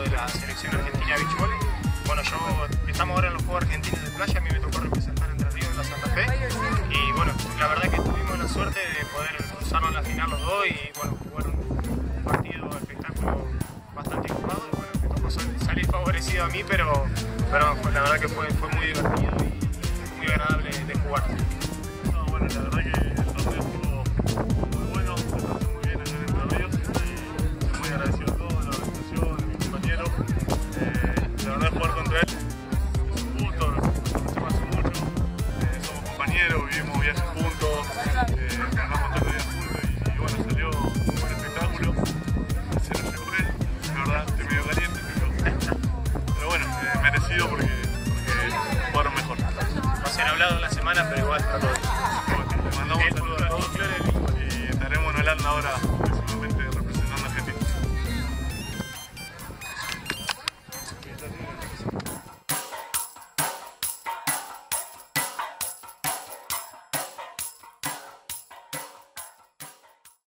de la selección argentina de beach volley. Bueno, yo estamos ahora en los Juegos Argentinos de Playa, a mí me tocó representar Entre Ríos en la Santa Fe. Y bueno, la verdad que tuvimos la suerte de poder cruzarnos la final los dos y bueno, jugar un partido, espectáculo bastante ocupado. Y bueno, me tocó salir favorecido a mí, pero, pero pues, la verdad que fue, fue muy divertido y muy agradable de jugar. No, bueno, la verdad que vivimos viajes juntos, eh, ganamos todos los días juntos y, y bueno, salió un buen espectáculo. Se lo llevó él, la verdad estoy medio caliente, pero, pero bueno, eh, merecido porque, porque jugaron mejor. No se han hablado en la semana, pero igual está todo bien. Le mandamos saludos a todos y estaremos en Holanda ahora